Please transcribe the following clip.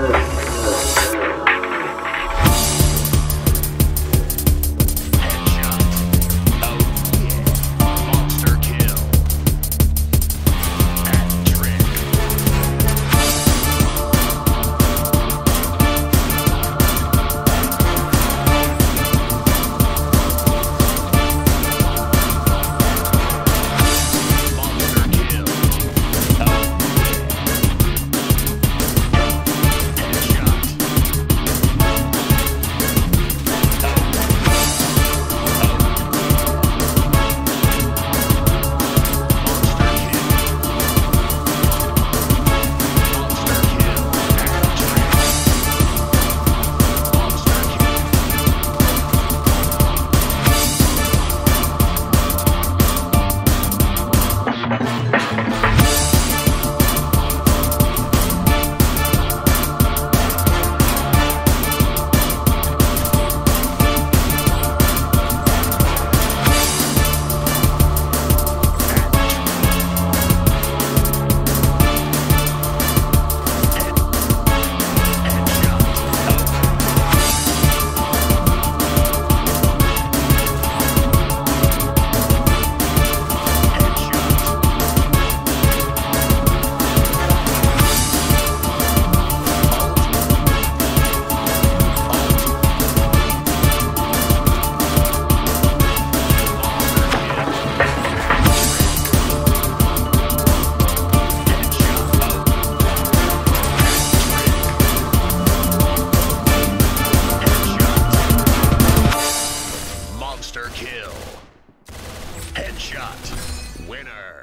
her. Headshot. Winner.